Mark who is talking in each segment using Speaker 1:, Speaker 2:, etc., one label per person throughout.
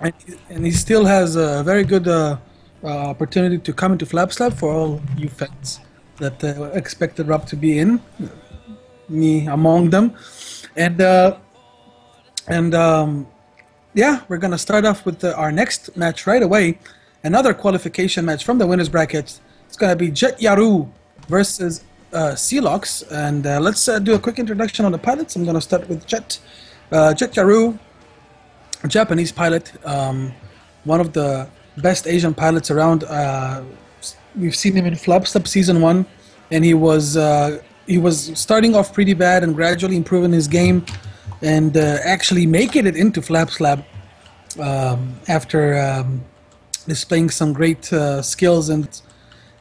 Speaker 1: And, and he still has a very good uh, uh, opportunity to come into FLABSLAB for all you fans that uh, expected Rob to be in, me among them. And uh, and um, yeah, we're gonna start off with the, our next match right away. Another qualification match from the winners bracket. It's gonna be Jet Yaru versus uh, Celox. And uh, let's uh, do a quick introduction on the pilots. I'm gonna start with Jet. Uh, Jet Yaru, Japanese pilot, um, one of the best Asian pilots around. Uh, we've seen him in FLABSLAB season one, and he was uh, he was starting off pretty bad and gradually improving his game, and uh, actually making it into FLABSLAB um, after um, displaying some great uh, skills and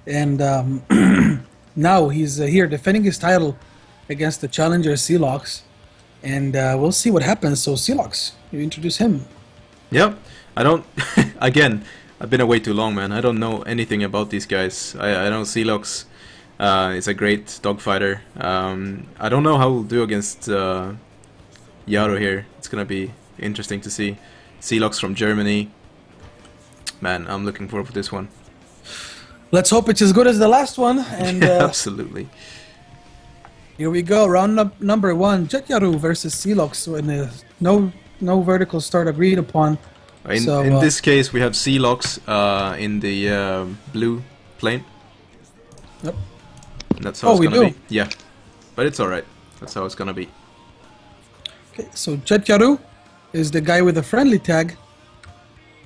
Speaker 1: and um, now he's uh, here defending his title against the challenger Celox, and uh, we'll see what happens. So Celox, you introduce him.
Speaker 2: Yep. I don't. again, I've been away too long, man. I don't know anything about these guys. I, I know Celox uh, is a great dogfighter. Um, I don't know how we'll do against uh, Yaro here. It's gonna be interesting to see. Celox from Germany. Man, I'm looking forward to this one.
Speaker 1: Let's hope it's as good as the last one. And uh,
Speaker 2: Absolutely.
Speaker 1: here we go, round number one: Jet Yaru versus Celox. In a no no vertical start agreed upon.
Speaker 2: In,
Speaker 1: So,
Speaker 2: in
Speaker 1: uh,
Speaker 2: this case, we have Celox uh, in the uh, blue plane.
Speaker 1: Yep.
Speaker 2: That's how
Speaker 1: Oh,
Speaker 2: it's
Speaker 1: we
Speaker 2: gonna
Speaker 1: do.
Speaker 2: be. Yeah, but it's all right. That's how it's gonna be.
Speaker 1: Okay, so Jet Yaru is the guy with the friendly tag.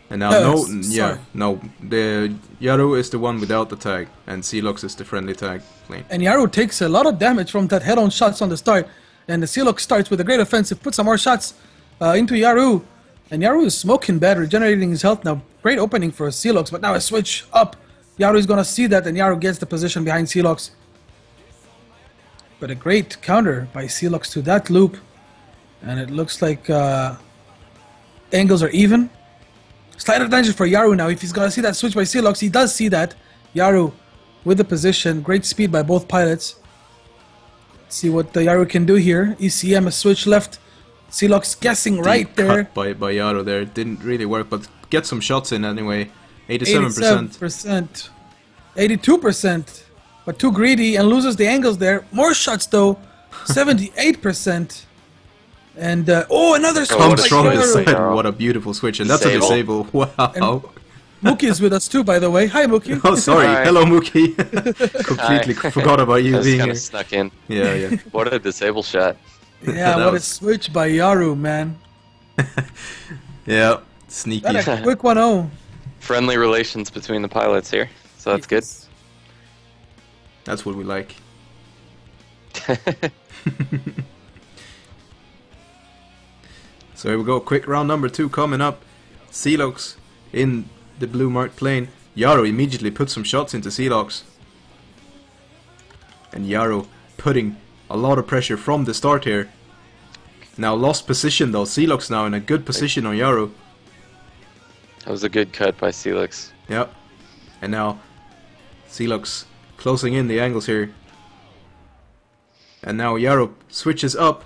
Speaker 2: And now,
Speaker 1: Uh,
Speaker 2: no, yeah,
Speaker 1: sorry.
Speaker 2: no. The Yaru is the one without the tag, and Celox is the friendly tag plane.
Speaker 1: And Yaru takes a lot of damage from that head-on shots on the start. And the Celox starts with a great offensive, puts some more shots uh, into Yaru. And Yaru is smoking bad, regenerating his health now. Great opening for Celox, but now a switch up. Yaru is gonna see that, and Yaru gets the position behind Celox. But a great counter by Celox to that loop. And it looks like uh, angles are even. Slight advantage for Yaru now. If he's gonna see that switch by Celox, he does see that. Yaru with the position. Great speed by both pilots. see what the Yaru can do here. ECM a switch left. Celox guessing right there.
Speaker 2: cut by by Yaru there. Didn't really work, but get some shots in anyway. 87%.
Speaker 1: 87%. 82%. But too greedy and loses the angles there. More shots though. 78%. And uh, oh, another switch
Speaker 2: Comes
Speaker 1: by
Speaker 2: from the
Speaker 1: Yaru.
Speaker 2: side.
Speaker 3: Yaru.
Speaker 2: What a beautiful switch, and that's a
Speaker 3: Disable.
Speaker 2: disable. Wow.
Speaker 1: Mookie is with us too, by the way. Hi, Mookie.
Speaker 2: Oh, sorry.
Speaker 3: Hi.
Speaker 2: Hello, Mookie. Completely
Speaker 3: Hi.
Speaker 2: forgot about you
Speaker 3: That's
Speaker 2: being
Speaker 3: kind
Speaker 2: here.
Speaker 3: snuck in.
Speaker 2: Yeah, yeah.
Speaker 3: What a disable shot.
Speaker 1: Yeah,
Speaker 2: that
Speaker 1: what a switch by Yaru, man.
Speaker 2: Yeah. Sneaky.
Speaker 1: That a quick 1-0.
Speaker 3: Friendly relations between the pilots here, so that's good.
Speaker 2: That's what we like. So here we go. Quick round number two coming up. Celox in the blue marked plane. Yaro immediately puts some shots into Celox. And Yaro putting a lot of pressure from the start here. Now lost position though. Celox now in a good position on Yaro.
Speaker 3: That was a good cut by Celix.
Speaker 2: Yep. And now Celox closing in the angles here. And now Yaro switches up.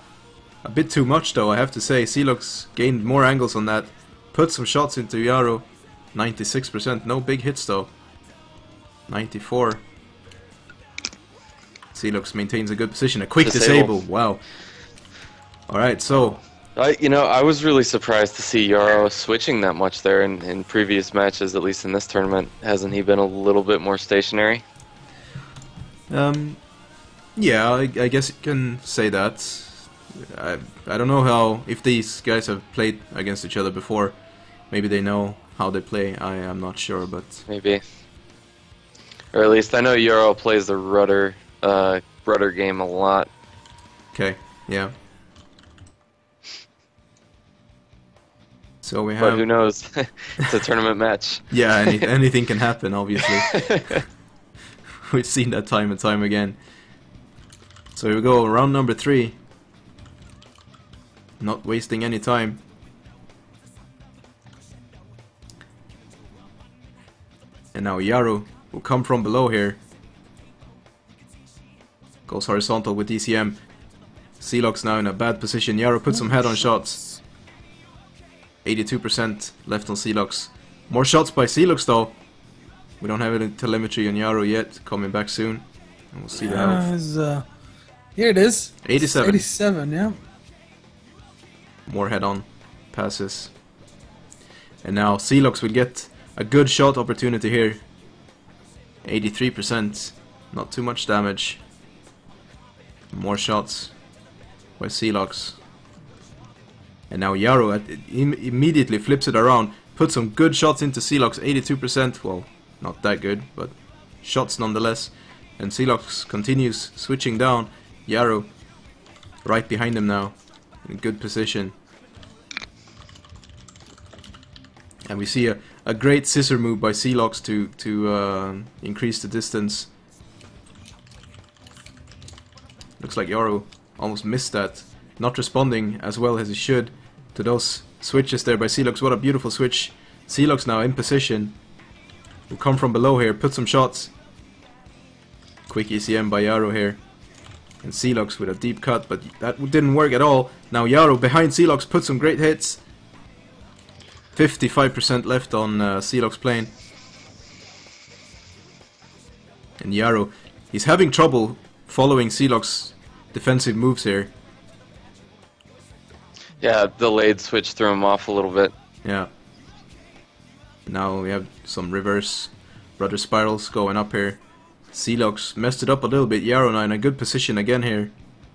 Speaker 2: A bit too much though, I have to say. Celox gained more angles on that. Put some shots into Yaro. 96%. No big hits though. 94. Celox maintains a good position. A quick
Speaker 3: Disable.
Speaker 2: disable. Wow. Alright, so
Speaker 3: I, you know, I was really surprised to see Yaro switching that much there in, in previous matches, at least in this tournament. Hasn't he been a little bit more stationary?
Speaker 2: Um, yeah, I, I guess you can say that. I, I don't know how if these guys have played against each other before. Maybe they know how they play. I am not sure, but
Speaker 3: Maybe. Or at least I know Yaro plays the rudder, uh, rudder game a lot.
Speaker 2: okay, yeah. So we have.
Speaker 3: But who knows? it's a tournament match.
Speaker 2: yeah, any, anything can happen. Obviously, we've seen that time and time again. So here we go, round number three. Not wasting any time. And now Yaru will come from below here. Goes horizontal with DCM. Celox now in a bad position. Yaru puts some head-on shots. 82% left on Celox. More shots by Celox though. We don't have any telemetry on Yaro yet. Coming back soon. And we'll see the
Speaker 1: Uh,
Speaker 2: health.
Speaker 1: here it is.
Speaker 2: 87.
Speaker 1: 87, yeah.
Speaker 2: More head-on passes. And now Celox will get a good shot opportunity here. 83%. Not too much damage. More shots by Celox. And now Yaro im immediately flips it around. Puts some good shots into Celox. 82%. Well, not that good, but shots nonetheless. And Celox continues switching down. Yaro right behind him now. In good position. And we see a, a great scissor move by Celox to, to uh, increase the distance. Looks like Yaro almost missed that. Not responding as well as he should to those switches there by Celox. What a beautiful switch. Celox now in position. Will come from below here, put some shots. Quick ECM by Yaro here. And Celox with a deep cut, but that didn't work at all. Now Yaro behind Celox put some great hits. 55% left on uh, plane. And Yaro, he's having trouble following Celox defensive moves here.
Speaker 3: Yeah, delayed switch threw him off a little bit.
Speaker 2: Yeah. Now we have some reverse brother spirals going up here. Celox messed it up a little bit. Yaro now in a good position again here.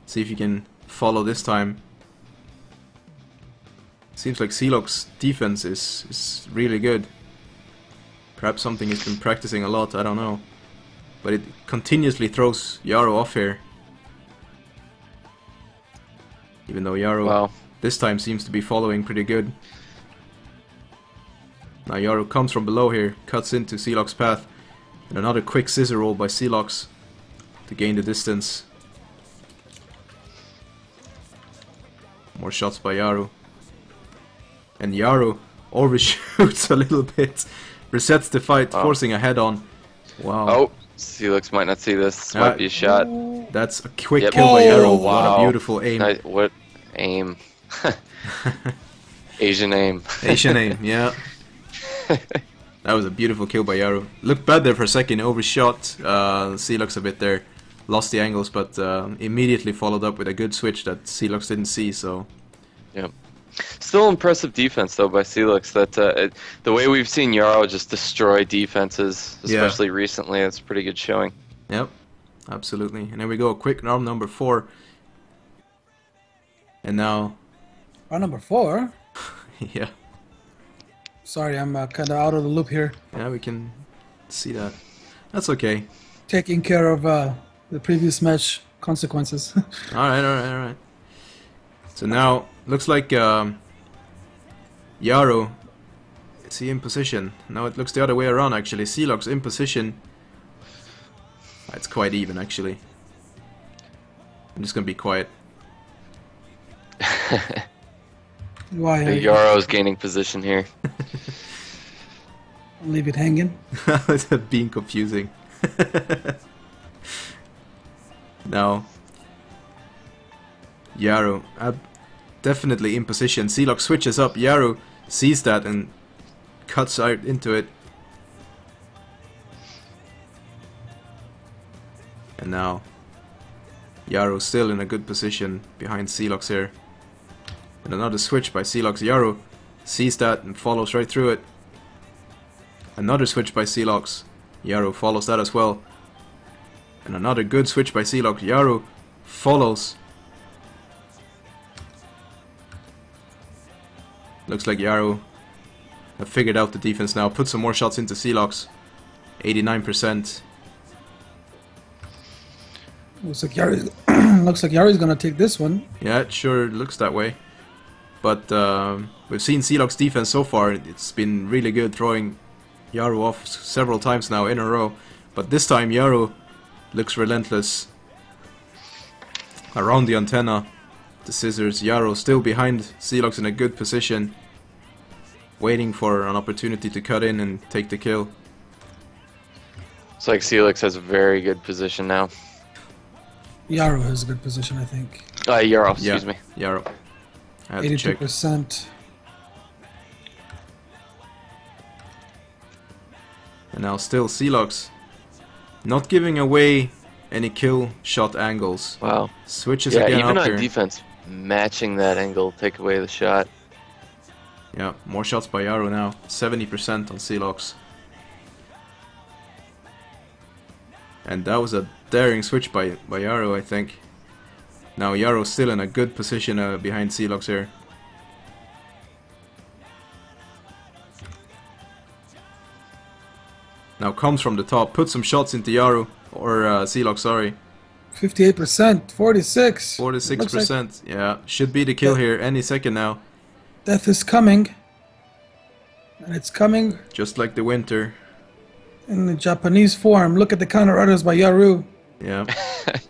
Speaker 2: See if he can follow this time. Seems like Celox defense is, is really good. Perhaps something he's been practicing a lot, I don't know. But it continuously throws Yaro off here. Even though Yaro
Speaker 3: Wow.
Speaker 2: this time seems to be following pretty good. Now Yaro comes from below here, cuts into Celox's path, and another quick scissor roll by Celox to gain the distance. More shots by Yaro. And Yaro overshoots a little bit, resets the fight,
Speaker 3: Wow.
Speaker 2: forcing a head on. Wow.
Speaker 3: Oh, Celix might not see this. This
Speaker 2: Uh,
Speaker 3: might be a shot.
Speaker 2: That's a quick
Speaker 3: Yep.
Speaker 2: kill by
Speaker 1: Oh,
Speaker 2: Yaro. What a beautiful aim.
Speaker 3: Nice- What aim? Asian aim.
Speaker 2: Asian aim, yeah. That was a beautiful kill by Yaro. Looked bad there for a second, overshot uh, Celox a bit there. Lost the angles, but uh, immediately followed up with a good switch that Celox didn't see, so...
Speaker 3: Yep. Still impressive defense though by Celix. That uh, it, the way we've seen Yarrow just destroy defenses,
Speaker 2: Yeah.
Speaker 3: especially recently, it's pretty good showing.
Speaker 2: Yep, absolutely. And there we go, quick round number four. And now,
Speaker 1: Round number four.
Speaker 2: yeah,
Speaker 1: Sorry, I'm uh, kind of out of the loop here.
Speaker 2: yeah, we can see that. That's okay.
Speaker 1: Taking care of uh, the previous match consequences.
Speaker 2: Alright, alright, alright. So now, looks like um, Yaro is he in position? Now it looks the other way around actually. Celox in position. It's quite even actually. I'm just gonna be quiet.
Speaker 1: Why?
Speaker 3: The
Speaker 1: I
Speaker 3: Yarrow's gaining position here.
Speaker 1: leave it hanging.
Speaker 2: it's being confusing. now, Yaro, uh, definitely in position. Celox switches up. Yaro sees that and cuts out into it. And now, Yaro still in a good position behind Celox here. And another switch by Celox. Yaro sees that and follows right through it. Another switch by Celox. Yaro follows that as well. And another good switch by Celox. Yaro follows. Looks like Yaro have figured out the defense now. Put some more shots into Celox. 89%.
Speaker 1: Looks like Yari. looks like Yari's gonna take this one.
Speaker 2: Yeah, it sure looks that way. But um, we've seen Celox defense so far. It's been really good throwing Yaro off several times now in a row. But this time Yaro looks relentless. Around the antenna, the scissors. Yaro still behind Celox in a good position. Waiting for an opportunity to cut in and take the kill.
Speaker 3: It's like Celix has a very good position now.
Speaker 1: Yaro has a good position, I think.
Speaker 3: Uh, Yarrow, excuse
Speaker 2: yeah,
Speaker 3: me.
Speaker 2: Yaro.
Speaker 1: Eighty-two percent.
Speaker 2: And now still Celox, not giving away any kill shot angles.
Speaker 3: Wow.
Speaker 2: Switches
Speaker 3: yeah,
Speaker 2: again
Speaker 3: even on
Speaker 2: here.
Speaker 3: defense, matching that angle, take away the shot.
Speaker 2: Yeah, more shots by Yaru now. 70% on Celox. And that was a daring switch by, by Yaru, I think. Now Yaro's still in a good position uh, behind Celox here. Now comes from the top, put some shots into Yaru, or uh, Celox, sorry.
Speaker 1: 58%, 46.
Speaker 2: 46%, yeah, should be the kill here any second now.
Speaker 1: death is coming. And it's coming
Speaker 2: Just like the winter.
Speaker 1: in the Japanese form. Look at the counter utters by Yaru.
Speaker 2: Yeah.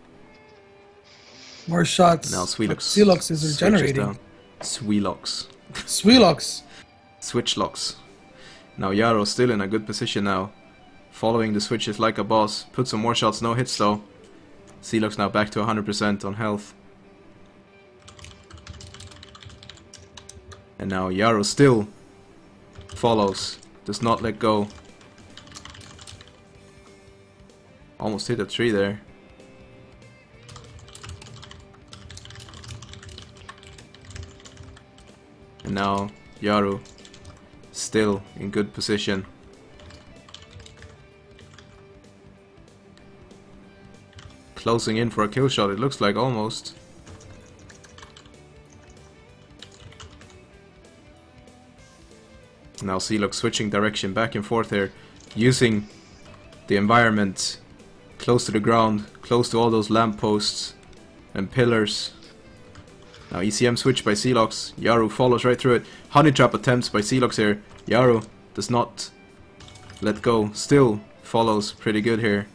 Speaker 1: More shots.
Speaker 2: Now Sweelox.
Speaker 1: Celox is regenerating.
Speaker 2: Sweelox.
Speaker 1: Sweelox.
Speaker 2: Switch locks. Now Yaro still in a good position now. Following the switches like a boss. Put some more shots, no hits though. Celox now back to 100% on health. And now Yaro still follows. Does not let go. Almost hit a tree there. And now Yaru still in good position. Closing in for a kill shot, it looks like almost. Now Celox switching direction back and forth here, using the environment close to the ground, close to all those lampposts and pillars. Now ECM switch by Celox. Yaru follows right through it. Honey trap attempts by Celox here. Yaru does not let go. Still follows pretty good here.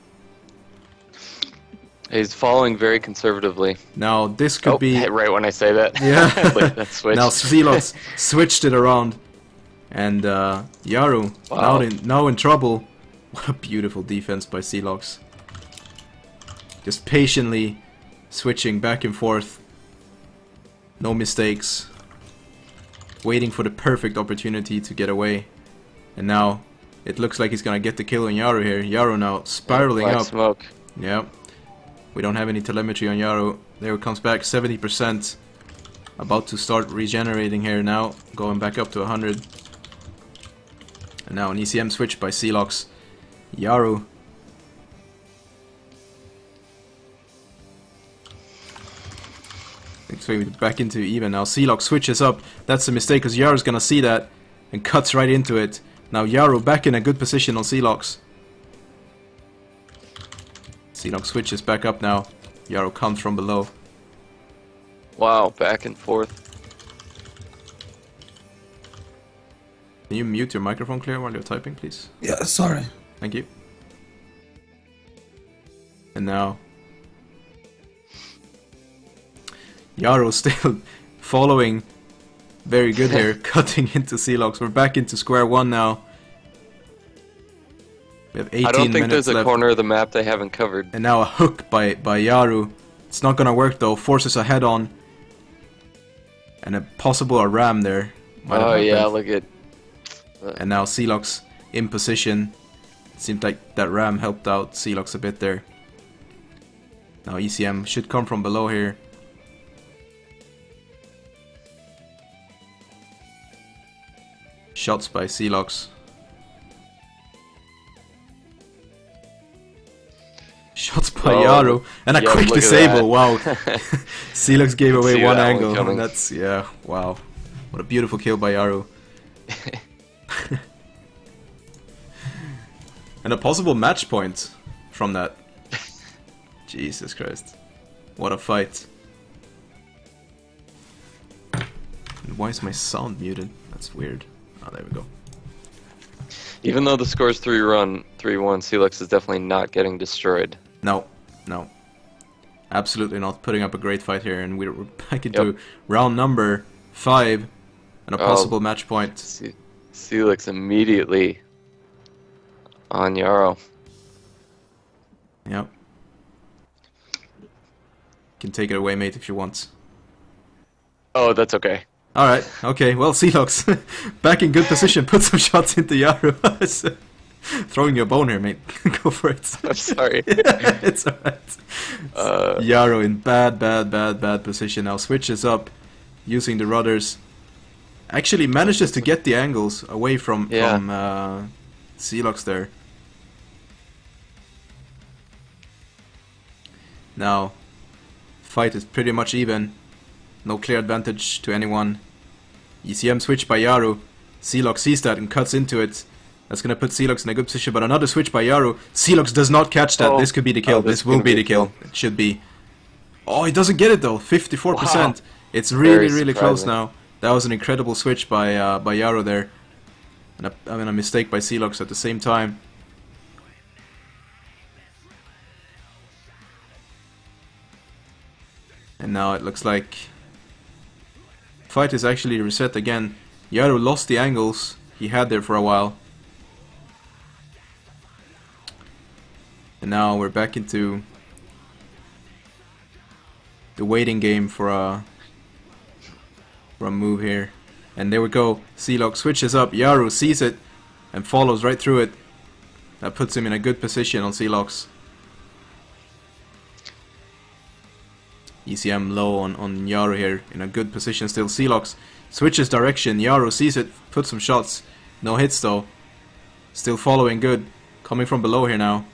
Speaker 3: He's following very conservatively.
Speaker 2: Now this could
Speaker 3: oh,
Speaker 2: be
Speaker 3: right when I say that.
Speaker 2: Yeah.
Speaker 3: that switch.
Speaker 2: now Celox switched it around, and uh, Yaru now in now in trouble. What a beautiful defense by Celox. Just patiently switching back and forth. No mistakes. Waiting for the perfect opportunity to get away. And now it looks like he's gonna get the kill on Yaru here. Yaru now spiraling
Speaker 3: Black
Speaker 2: up.
Speaker 3: smoke.
Speaker 2: Yep. We don't have any telemetry on Yaro. There it comes back, 70%. About to start regenerating here now. Going back up to 100. And now an ECM switch by Celox. Yaru. Looks back into even now. Celox switches up. That's a mistake because Yaru's gonna see that and cuts right into it. Now Yaro back in a good position on Celox. Celox switches back up now. Yaro comes from below.
Speaker 3: Wow, back and forth.
Speaker 2: Can you mute your microphone clear while you're typing, please?
Speaker 1: Yeah, sorry.
Speaker 2: Thank you. And now... Yarrow still following very good here, cutting into Celox. We're back into square one now. We have 18
Speaker 3: I don't think there's a
Speaker 2: left.
Speaker 3: corner of the map they haven't covered.
Speaker 2: And now a hook by, by Yaru. It's not gonna work though. Forces a head on. And a possible a ram there. Might
Speaker 3: Oh yeah, look at uh,
Speaker 2: And now Celox in position. Seemed like that ram helped out Celox a bit there. Now ECM should come from below here. Shots by Celox. Shots by
Speaker 3: Oh,
Speaker 2: Yaru. And a quick disable, wow. Celox gave away one angle.
Speaker 3: coming.
Speaker 2: That's, yeah, wow. What a beautiful kill by Yaru. and a possible match point from that. Jesus Christ. What a fight. And why is my sound muted? That's weird. Oh, there we go.
Speaker 3: even though the score's three run three one, Celix is definitely not getting destroyed.
Speaker 2: No, no. Absolutely not. Putting up a great fight here, and we're back into
Speaker 3: Yep.
Speaker 2: round number five and a
Speaker 3: Oh.
Speaker 2: possible match point.
Speaker 3: Ce- Celix immediately on Yarrow.
Speaker 2: Yep. Can take it away, mate, if you want.
Speaker 3: Oh, that's okay.
Speaker 2: Alright, okay, well, Celox, back in good position, put some shots into Yaru. Throwing you a bone here, mate. Go for it.
Speaker 3: I'm sorry.
Speaker 2: it's alright.
Speaker 3: Uh,
Speaker 2: Yarrow in bad, bad, bad, bad position now. Switches up, using the rudders. Actually manages to get the angles away from
Speaker 3: Yeah.
Speaker 2: from uh, there. Now, fight is pretty much even. No clear advantage to anyone. ECM switch by Yaru. Celox sees that and cuts into it. That's gonna put Celox in a good position, but another switch by Yaru. Celox does not catch that.
Speaker 3: Oh.
Speaker 2: This could be the kill.
Speaker 3: Oh, this
Speaker 2: this will be
Speaker 3: be
Speaker 2: the kill.
Speaker 3: kill.
Speaker 2: It should be. Oh, he doesn't get it though. 54%.
Speaker 3: Wow.
Speaker 2: It's really, really close now. That was an incredible switch by uh, by Yaru there. And a, I mean, a mistake by Celox at the same time. And now it looks like fight is actually reset again. Yaru lost the angles he had there for a while. And now we're back into the waiting game for a for a move here. And there we go. Celox switches up. Yaru sees it and follows right through it. That puts him in a good position on Celox. ECM low on, on Yaru here, in a good position still. Celox switches direction. Yaru sees it, puts some shots. No hits though. Still following good. Coming from below here now.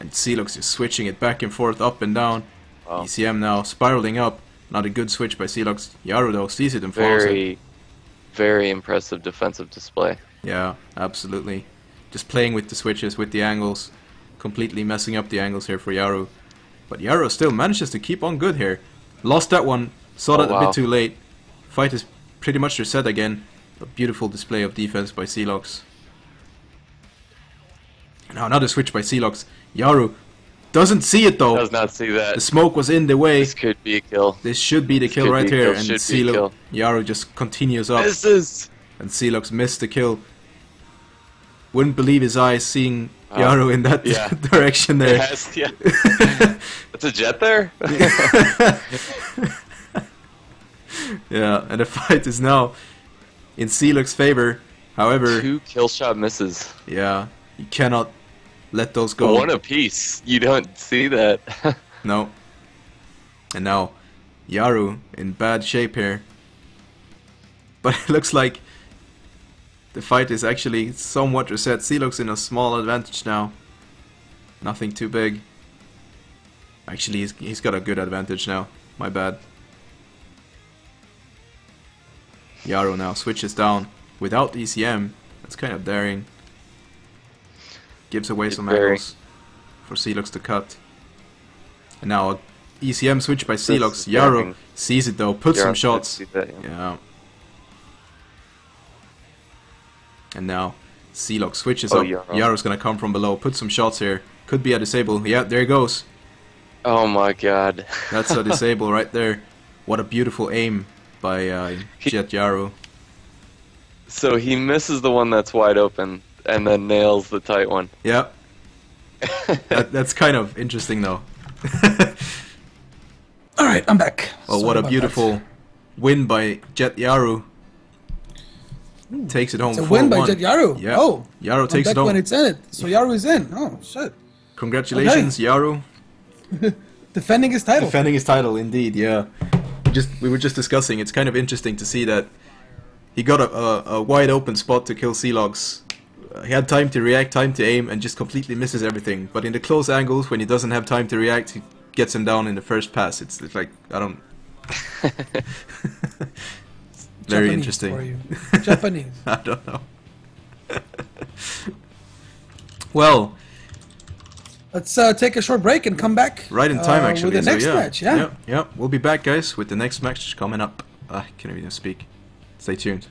Speaker 2: And Celox is switching it back and forth, up and down.
Speaker 3: Wow.
Speaker 2: ECM now spiraling up. Not a good switch by Celox. Yaru though sees it and follows it.
Speaker 3: very, very impressive defensive display.
Speaker 2: Yeah, absolutely. Just playing with the switches, with the angles, completely messing up the angles here for Yaru. But Yaru still manages to keep on good here. Lost that one, saw
Speaker 3: Oh,
Speaker 2: that a bit too late. Fight is pretty much reset again. A beautiful display of defense by Celox. Now another switch by Celox. Yaru doesn't see it though.
Speaker 3: Does not see that.
Speaker 2: The smoke was in the way.
Speaker 3: This could be a kill.
Speaker 2: This should be the
Speaker 3: This
Speaker 2: kill right here,
Speaker 3: kill,
Speaker 2: and
Speaker 3: should be a
Speaker 2: Celox,
Speaker 3: kill.
Speaker 2: Yaru just continues up.
Speaker 3: This is.
Speaker 2: And Celox missed the kill. Wouldn't believe his eyes seeing Yaru in that
Speaker 3: yeah.
Speaker 2: direction there.
Speaker 3: Yes, yeah. That's a jet there?
Speaker 2: yeah, and the fight is now in Celox's favor. However,
Speaker 3: Two kill shot misses.
Speaker 2: yeah, you cannot let those go.
Speaker 3: One apiece. You don't see that.
Speaker 2: No. And now Yaru in bad shape here. But it looks like the fight is actually somewhat reset. Celox in a small advantage now. Nothing too big. Actually, he's, he's got a good advantage now. My bad. Yaro now switches down without ECM. That's kind of daring. Gives away
Speaker 3: It's
Speaker 2: some
Speaker 3: very-
Speaker 2: angles for Celox to cut. And now a ECM switch by Celox. Yaro
Speaker 3: daring.
Speaker 2: sees it though, puts
Speaker 3: Yaru
Speaker 2: some shots.
Speaker 3: that, yeah.
Speaker 2: Yeah. And now Celox switches
Speaker 3: Oh,
Speaker 2: up.
Speaker 3: Yaru.
Speaker 2: Yaru's gonna come from below, put some shots here. Could be a disable. Yeah, there he goes.
Speaker 3: Oh my god.
Speaker 2: That's a disable right there. What a beautiful aim by uh,
Speaker 3: He-
Speaker 2: Jet Yaru.
Speaker 3: So he misses the one that's wide open and then nails the tight one.
Speaker 2: Yeah, that, that's kind of interesting though.
Speaker 1: All right, I'm back.
Speaker 2: well,
Speaker 1: Sorry
Speaker 2: what a beautiful
Speaker 1: that.
Speaker 2: win by Jet Yaru. Takes it home.
Speaker 1: It's a win by
Speaker 2: 4-1.
Speaker 1: Jet Yaru.
Speaker 2: Yeah.
Speaker 1: Oh,
Speaker 2: Yaru
Speaker 1: I'm
Speaker 2: takes
Speaker 1: back
Speaker 2: it home.
Speaker 1: when it's in it. So Yaru is in. Oh shit,
Speaker 2: Congratulations, Yaru.
Speaker 1: defending his title.
Speaker 2: Defending his title, indeed. Yeah. Just we were just discussing. It's kind of interesting to see that he got a, a, a wide open spot to kill Celox. Uh, he had time to react, time to aim, and just completely misses everything. But in the close angles, when he doesn't have time to react, he gets him down in the first pass. It's, it's like I don't. Very
Speaker 1: Japanese
Speaker 2: interesting.
Speaker 1: for you. Japanese.
Speaker 2: I don't know. well,
Speaker 1: Let's uh, take a short break and come back.
Speaker 2: right in time
Speaker 1: uh,
Speaker 2: actually.
Speaker 1: With the
Speaker 2: so
Speaker 1: next
Speaker 2: yeah.
Speaker 1: match, yeah.
Speaker 2: yeah, yeah. We'll be back, guys, with the next match coming up. I can't even speak. Stay tuned.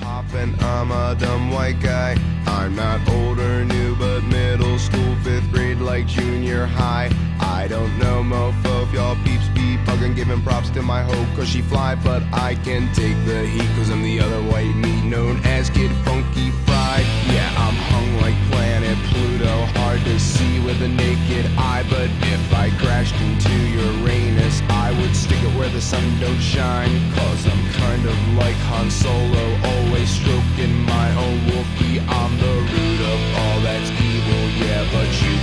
Speaker 4: Pop and I'm a dumb white guy. I'm not old or new, but middle school, fifth grade like junior high. I don't know, mofo, if y'all peeps be bugging, giving props to my hoe, cause she fly, but I can take the heat, cause I'm the other white meat known as Kid Funky Fried. Yeah, I'm hung like planet Pluto, hard to see with the naked eye, but if I crashed into Uranus, I would stick it where the sun don't shine, cause I'm kind of like Han Solo, always stroking my own wolfie, on the but you